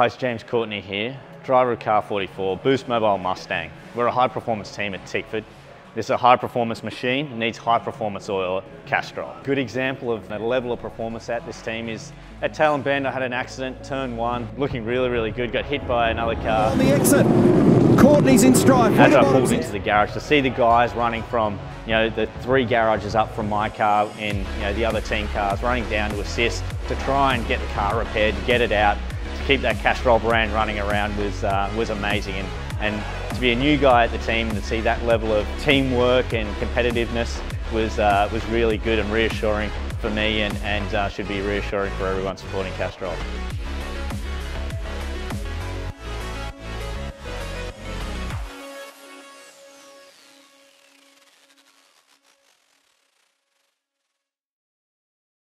Hi, it's James Courtney here, driver of Car 44, Boost Mobile Mustang. We're a high performance team at Tickford. This is a high performance machine, needs high performance oil, Castrol. Good example of the level of performance at this team is at Tailem Bend I had an accident, turn one, looking really, really good, got hit by another car. On the exit, Courtney's in strife. As I pulled into the garage to see the guys running from, you know, the three garages up from my car and, you know, the other team cars running down to assist to try and get the car repaired, get it out, keep that Castrol brand running around was, uh, was amazing. And, and to be a new guy at the team and to see that level of teamwork and competitiveness was, uh, was really good and reassuring for me and, and uh, should be reassuring for everyone supporting Castrol.